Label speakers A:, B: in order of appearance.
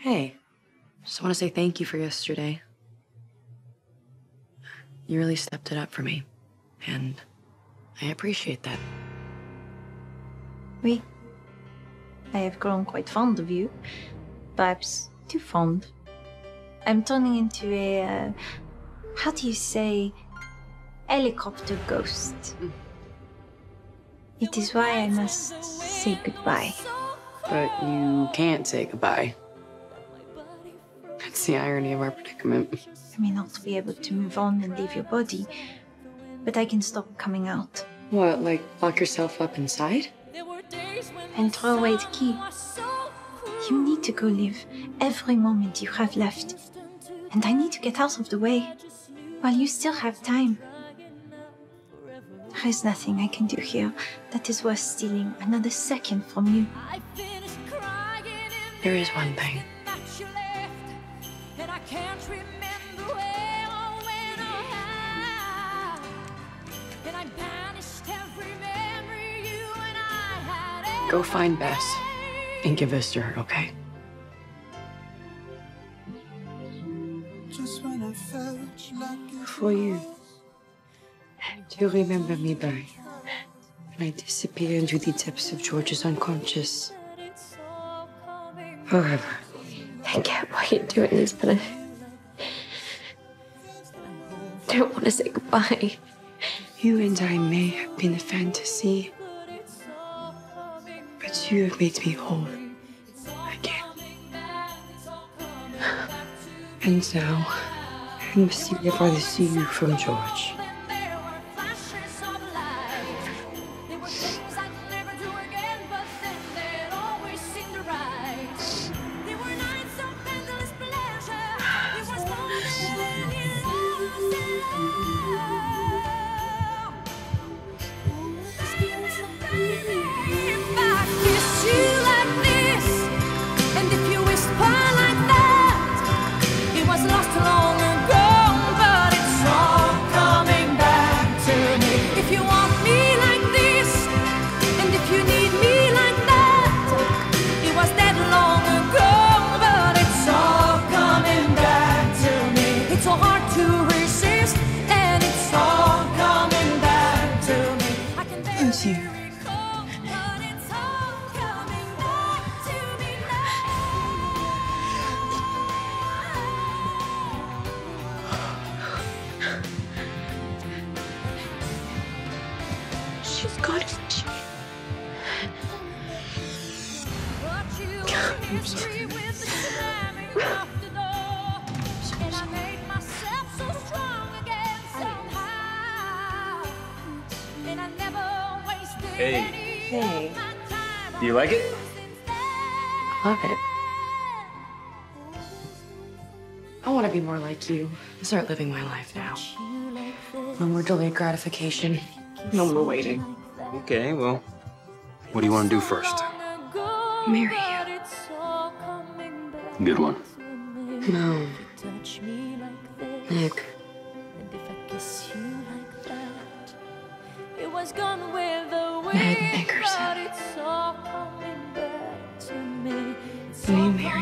A: Hey, just want to say thank you for yesterday. You really stepped it up for me, and I appreciate that.
B: Oui. I have grown quite fond of you. Perhaps too fond. I'm turning into a. Uh, how do you say? Helicopter ghost. It is why I must say goodbye.
A: But you can't say goodbye. The irony of our predicament.
B: I may not be able to move on and leave your body, but I can stop coming out
A: What, like lock yourself up inside?
B: and throw away the key. You need to go live every moment you have left. And I need to get out of the way while you still have time. There is nothing I can do here that is worth stealing another second from you.
A: There is one thing. Go find Bess and give this to her, okay?
C: Just when I felt like
A: For you. Do you remember me, Barry? When I disappear into the depths of George's unconscious. Forever.
D: I get why you're doing this, but I don't want to say goodbye.
A: You and I may have been a fantasy, but you have made me whole again. And now, I must see if I see you from George.
E: Again somehow. And I never wasted
F: Hey.
E: any
B: Hey.
E: of my time
F: Do you like it?
A: I Love it. I want to be more like you. Start living my life now. No more delayed gratification. No more waiting.
F: Okay, well, what do you want to do first?
A: Marry you.
E: But it's all coming back
F: Good one.
A: No,
E: Touch me like this.
A: Nick.
E: And if I kiss you like that, it was gone with the
A: Ned
E: wind,
A: Nickerson.
E: but it's all coming back to me. It's
A: Will you
E: all
A: marry